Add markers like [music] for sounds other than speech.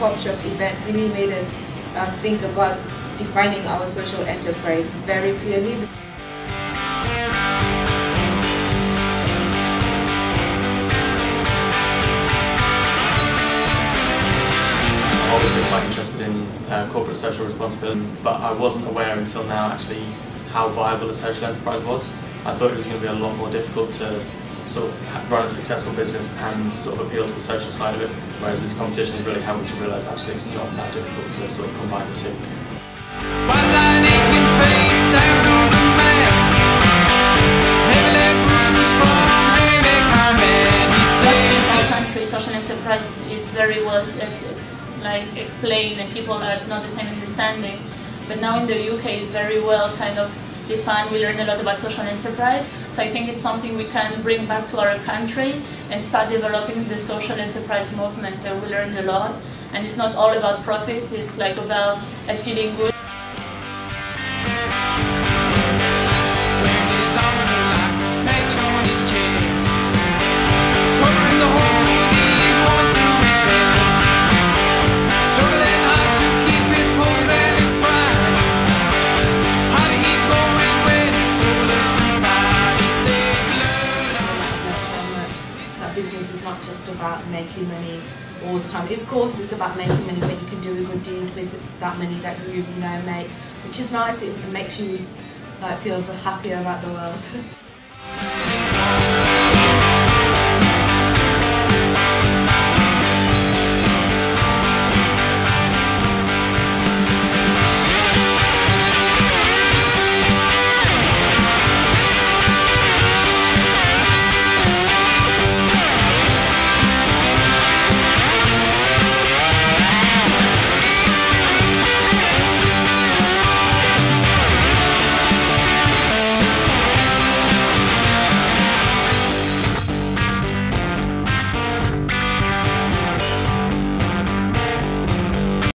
pop shop event really made us uh, think about defining our social enterprise very clearly. I've quite interested in uh, corporate social responsibility, but I wasn't aware until now actually how viable a social enterprise was. I thought it was going to be a lot more difficult to sort of run a successful business and sort of appeal to the social side of it, whereas this competition has really helped me to realise actually it's not that difficult to sort of combine the two. social enterprise is very well uh, like explained and people are not the same understanding. But now in the UK it's very well kind of defined we learn a lot about social enterprise. So I think it's something we can bring back to our country and start developing the social enterprise movement we learned a lot. And it's not all about profit it's like about uh, feeling good business is not just about making money all the time. Of course, it's about making money, but you can do a good deed with that money that you you know make, which is nice. It makes you like feel happier about the world. [laughs]